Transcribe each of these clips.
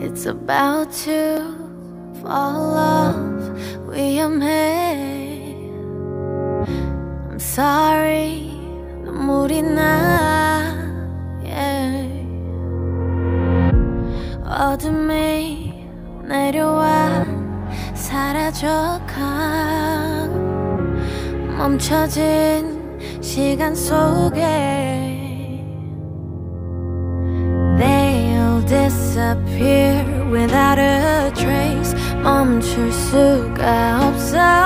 It's about to fall off 위험해 I'm sorry 눈물이 나 yeah. 어둠이 내려와 사라져가 멈춰진 시간 속에 disappear without a trace 멈출 수가 없어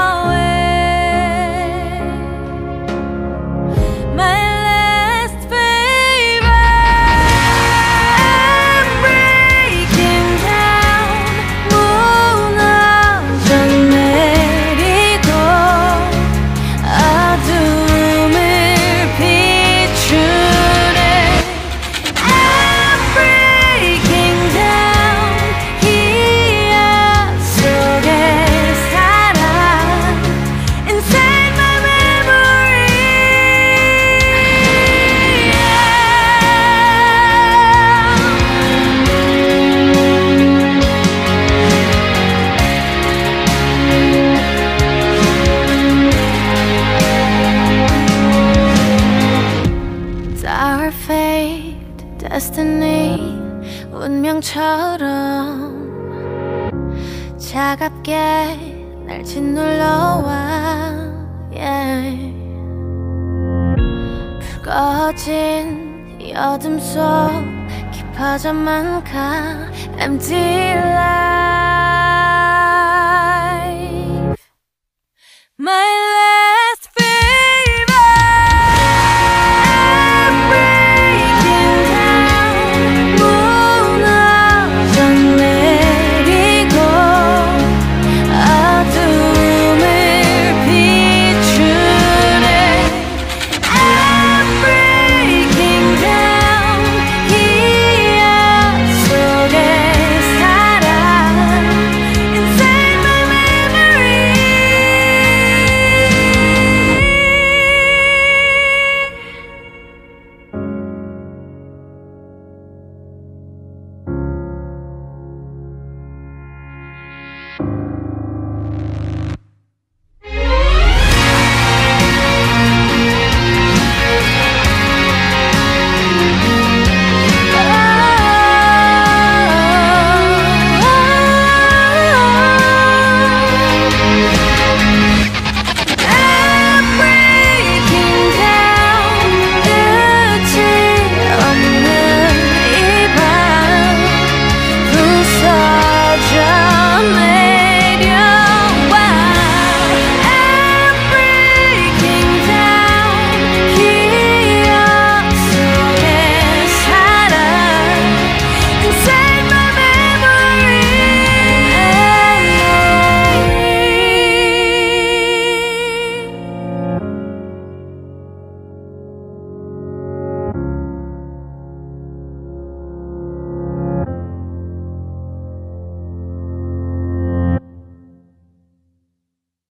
운명처럼 차갑게 날 짓눌러와 yeah. 꺼진 여름 속 깊어져만 가 Empty life My